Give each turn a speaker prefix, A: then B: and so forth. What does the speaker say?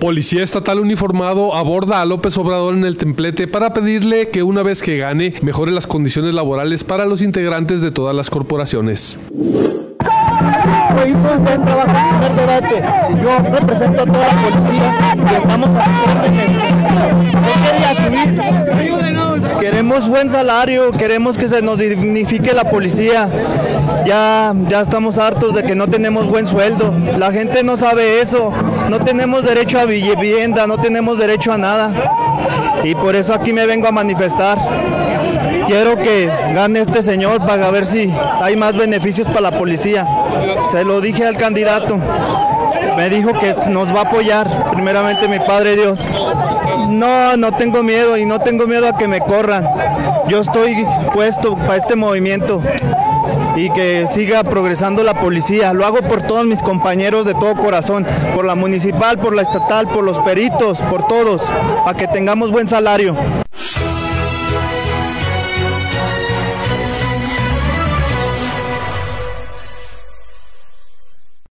A: Policía estatal uniformado aborda a López Obrador en el templete para pedirle que una vez que gane mejore las condiciones laborales para los integrantes de todas las corporaciones.
B: Yo represento a toda la policía estamos a. Queremos buen salario, queremos que se nos dignifique la policía. Ya, ya estamos hartos de que no tenemos buen sueldo. La gente no sabe eso. No tenemos derecho a vivienda, no tenemos derecho a nada. Y por eso aquí me vengo a manifestar. Quiero que gane este señor para ver si hay más beneficios para la policía. Se lo dije al candidato. Me dijo que nos va a apoyar, primeramente mi Padre Dios. No, no tengo miedo y no tengo miedo a que me corran. Yo estoy puesto para este movimiento y que siga progresando la policía. Lo hago por todos mis compañeros de todo corazón, por la municipal, por la estatal, por los peritos, por todos, para que tengamos buen salario.